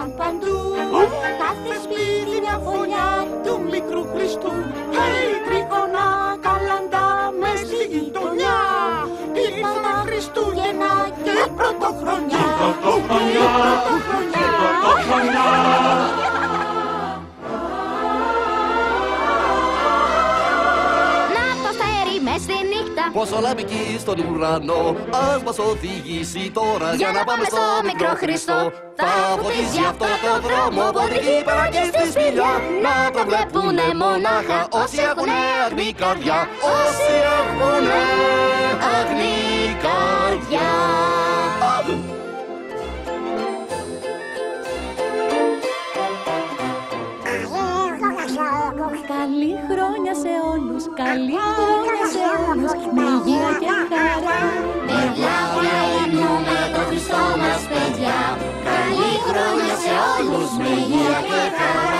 sampan Πόσο λαμπική στον ουρανό Ας μας οδηγήσει τώρα Για να πάμε στο μικρό Χριστό. Θα φωτίζει αυτό το δρόμο Από την εκεί πέρα και στη σπηλιά. Να το βλέπουνε μονάχα Όσοι έχουνε αγνή καρδιά. Όσοι έχουνε Καλή χρόνια σε όλους, καλή χρόνια σε όλους. Με υγεία και χαρά. Παιδιά όλα υμνούμε το Χριστό μας παιδιά. Καλή χρόνια σε όλους. Με υγεία και χαρά